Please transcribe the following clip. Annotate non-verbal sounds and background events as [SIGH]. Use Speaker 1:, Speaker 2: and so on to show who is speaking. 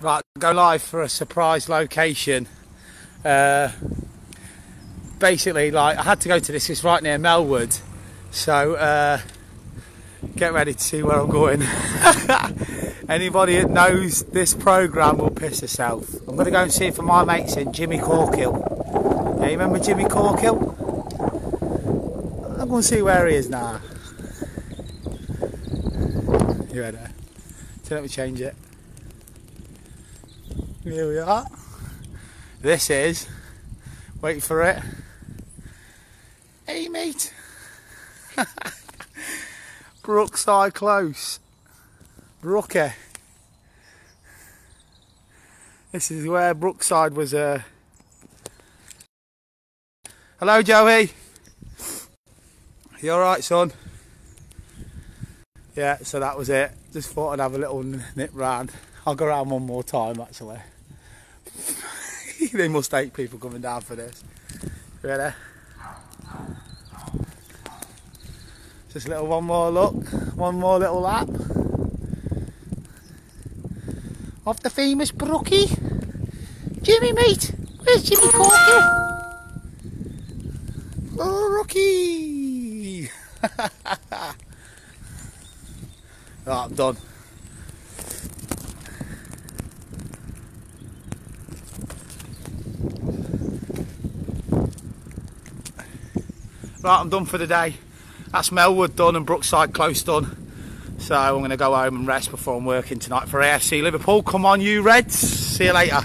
Speaker 1: Right, go live for a surprise location. Uh, basically, like I had to go to this. It's right near Melwood, so uh, get ready to see where I'm going. [LAUGHS] Anybody that knows this program will piss herself. I'm going to go and see for my mates in Jimmy Corkhill. Yeah, you remember Jimmy Corkhill? I'm going to see where he is now. You ready? So let me change it. Here we are. This is, wait for it. Hey mate. [LAUGHS] Brookside Close. Brookie. This is where Brookside was. Uh... Hello, Joey. You alright, son? Yeah, so that was it. Just thought I'd have a little nip round. I'll go around one more time actually. [LAUGHS] they must hate people coming down for this. Ready? Just a little one more look, one more little lap. Of the famous Brookie. Jimmy mate, where's Jimmy Corky? Oh, [LAUGHS] I'm done. Right, I'm done for the day. That's Melwood done and Brookside Close done. So I'm going to go home and rest before I'm working tonight for AFC Liverpool. Come on, you Reds. See you later.